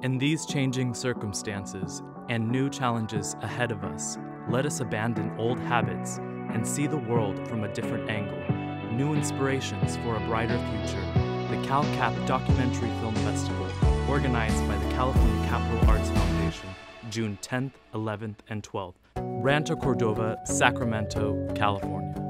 In these changing circumstances and new challenges ahead of us, let us abandon old habits and see the world from a different angle. New inspirations for a brighter future. The CalCap Documentary Film Festival, organized by the California Capital Arts Foundation, June 10th, 11th, and 12th. Rancho Cordova, Sacramento, California.